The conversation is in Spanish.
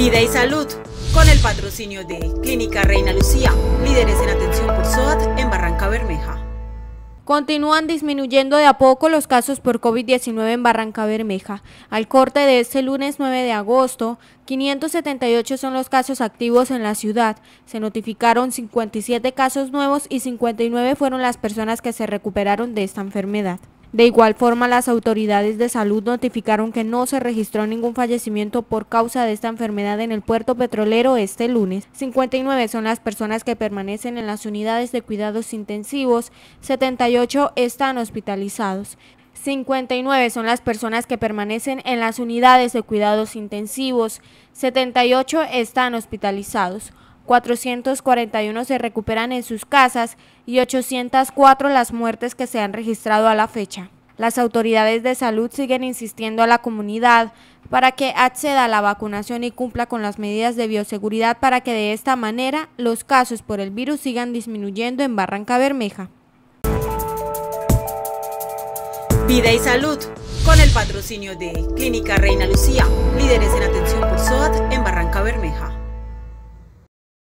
Vida y salud, con el patrocinio de Clínica Reina Lucía, líderes en atención por SOAT en Barranca Bermeja. Continúan disminuyendo de a poco los casos por COVID-19 en Barranca Bermeja. Al corte de este lunes 9 de agosto, 578 son los casos activos en la ciudad. Se notificaron 57 casos nuevos y 59 fueron las personas que se recuperaron de esta enfermedad. De igual forma, las autoridades de salud notificaron que no se registró ningún fallecimiento por causa de esta enfermedad en el puerto petrolero este lunes. 59 son las personas que permanecen en las unidades de cuidados intensivos, 78 están hospitalizados. 59 son las personas que permanecen en las unidades de cuidados intensivos, 78 están hospitalizados. 441 se recuperan en sus casas y 804 las muertes que se han registrado a la fecha. Las autoridades de salud siguen insistiendo a la comunidad para que acceda a la vacunación y cumpla con las medidas de bioseguridad para que de esta manera los casos por el virus sigan disminuyendo en Barranca Bermeja. Vida y salud, con el patrocinio de Clínica Reina Lucía, líderes en atención por SOAT en.